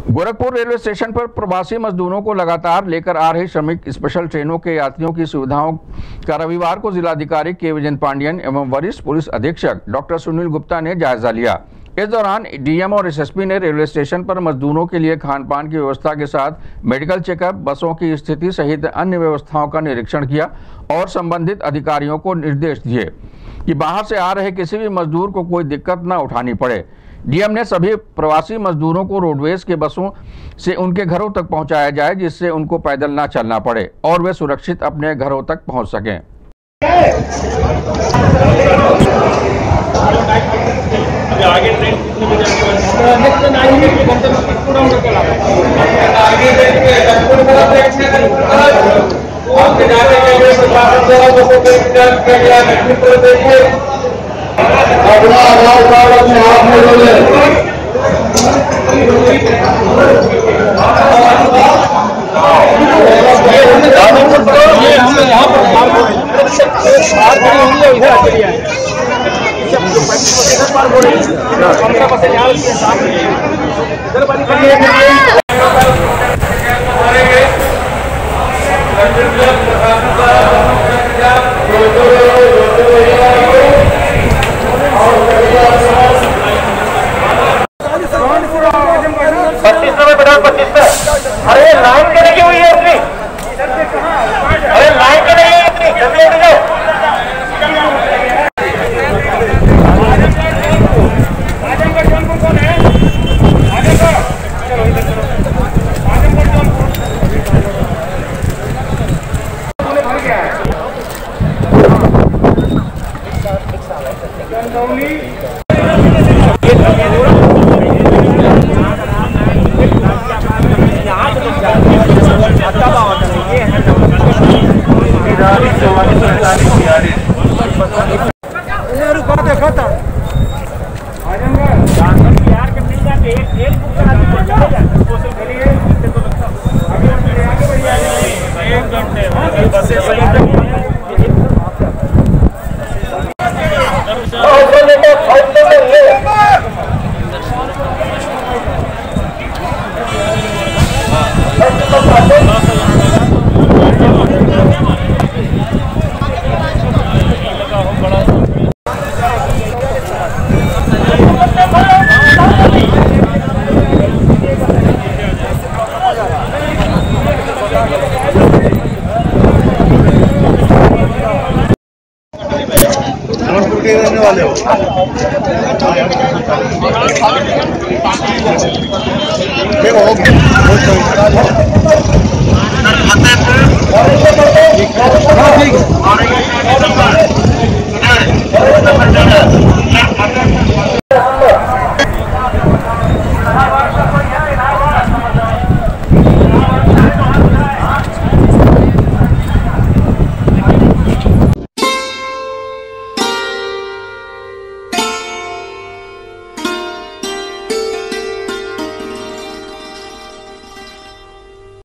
Gorakhpur railway station पर प्रवासी मजदूरों को लगातार लेकर आ रही श्रमिक स्पेशल ट्रेनों के यात्रियों की सुविधाओं का रविवार को जिलाधिकारी के विजय पांडियन एवं वरिष्ठ पुलिस अधीक्षक डॉक्टर सुनील गुप्ता ने जायजा लिया। इस दौरान डीएम और एसएसपी ने रेलवे स्टेशन पर मजदूरों के लिए खान पान की व्यवस्था के साथ मेडिकल चेकअप, बसों की स्थिति सहित अन्य व्यवस्थाओं का निरीक्षण किया और संबंधित अधिकारियों को निर्देश दिए कि बाहर से आ रहे किसी भी मजदूर को कोई दिक्कत न उठानी पड़े। डीएम ने सभी प्रवासी मजदूरों को रोडवेज़ के बसों से उनके घरों तक पहुँचाया जाए, जिससे उनको पैदल ना चलना पड़े और वे सुरक्षित अपने घरों तक पहुँच सकें। अपना आधार कार्ड अपने हाथ में ले लें ये हम यहाँ पर खड़ी है पच्चीस Gracias. कानपुर के रहने वाले हो देखो बहुत